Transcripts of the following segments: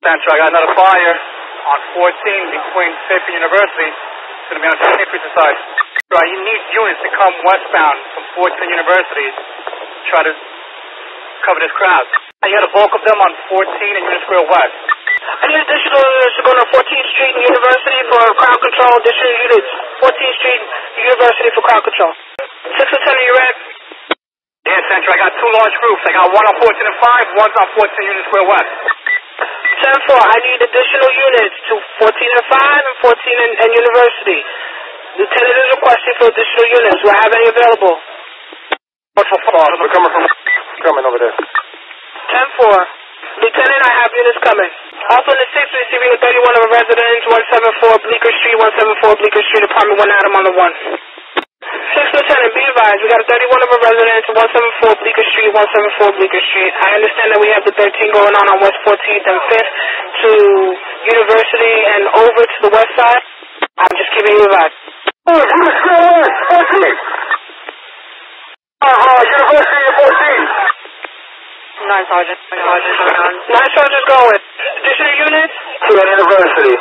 Central, I got another fire on 14 between 5th and University. It's going to be on the St. Side. Right, you need units to come westbound from 14 and University to try to cover this crowd. You got a bulk of them on 14 and Union Square West. I need additional units to go to 14th Street and University for crowd control. Additional units. 14th Street University for crowd control. 6 Lieutenant, you ready? Yeah, Central, I got two large groups. I got one on 14 and 5, one's on 14 Union Square West. 10 4, I need additional units to 14 and 5 and 14 and, and University. Lieutenant is requesting for additional units. Do I have any available? What's for four? We're coming from coming over there. 10 4. Lieutenant, I have units coming. Also in the 6th, receiving a 31 of a residence, 174 Bleecker Street, 174 Bleecker Street, apartment 1 Adam on the 1. 6th Lieutenant, be advised, we got a 31 of a residence, 174 Bleecker Street, 174 Bleecker Street. I understand that we have the 13 going on on West 14th and 5th to University and over to the west side. I'm just giving you advice. Oh, Union Square West, 14. Uh, uh, University and 14. 9 Sergeant. 9 Sergeant going on. 9 Sergeant's going. Additional units? To the University.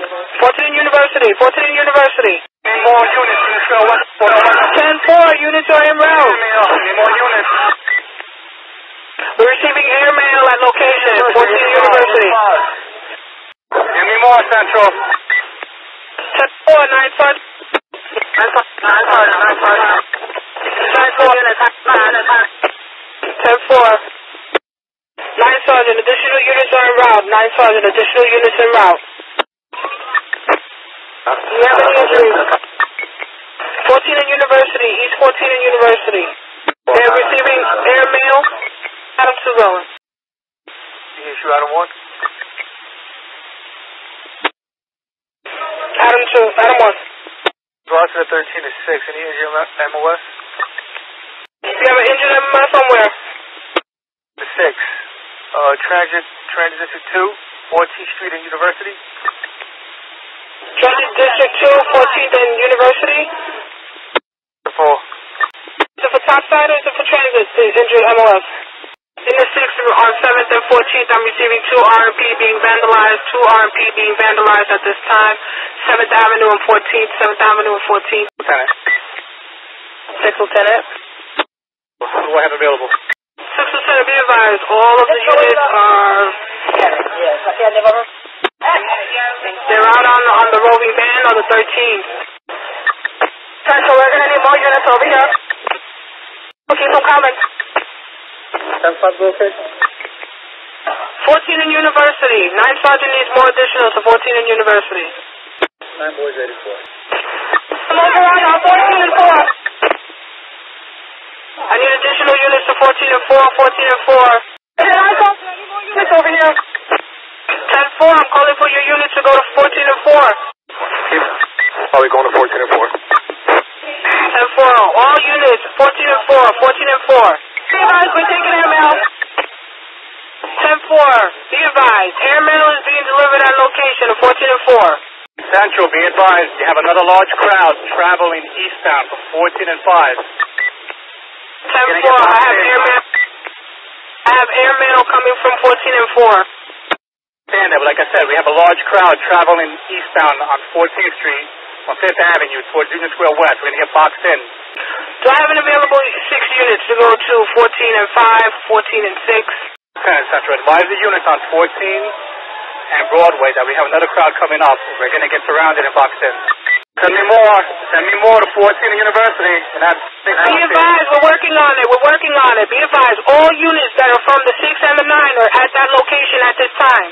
14 University, 14 University. Need more units, Union Square West. 10 4, units are en route. Need more units. We're receiving airmail at location, 14 University. Give me more, Central. 10 4, 9 Sergeant. 9 Sergeant, 9 Sergeant, 9 Sergeant. 9 4, 10 4. 9 Sergeant, additional units are en route. 9 Sergeant, additional units en route. Do you have any injuries? 14 and University, East 14 and University. They're receiving. Adam 2 going. You issue Adam 1? Adam 2, Adam 1. Roger 13 to 6. Any on MOS? You have an injured MOS somewhere? The 6. Uh, Transit, Transit District 2, 14th Street and University. Transit District 2, 14th and University. The 4. Is it for topside or is it for transit, the injured MOS? In the 6th, on 7th and 14th, I'm receiving two RMP being vandalized, two RMP being vandalized at this time. 7th Avenue and 14th, 7th Avenue and 14th. Lieutenant. 6th Lieutenant. What do I have available? 6th Lieutenant, be advised, all of the units are... Yes, Never they're out on, on the roving band on the 13th. Central, we're going to need more units over here. Okay, some comments. 10 5 location? 14 in University. 9 Sergeant needs more additional to 14 in University. 9 boys 84. Come over on, on 14 and 4. I need additional units to 14 and 4, 14 and 4. Hey, 9 Sergeant, I need more units over here. 10 4, I'm calling for your units to go to 14 and 4. Are we going to 14 and 4? 10 4, all units, 14 and 4, 14 and 4. Be advised, we're taking airmail. 10 4, be advised, airmail is being delivered at location of 14 and 4. Central, be advised, you have another large crowd traveling eastbound from 14 and 5. 10 4, I have airmail. I have airmail coming from 14 and 4. Stand but like I said, we have a large crowd traveling eastbound on 14th Street on 5th Avenue towards Union Square West. We're going to get boxed in. Do I have an available six units to go to 14 and 5, 14 and 6? Lieutenant Central, advise the units on 14 and Broadway that we have another crowd coming up. We're going to get surrounded and boxed in. Send me more. Send me more to 14 and University. And that's Be advised, we're working on it. We're working on it. Be advised, all units that are from the 6 and the 9 are at that location at this time.